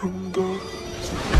from God.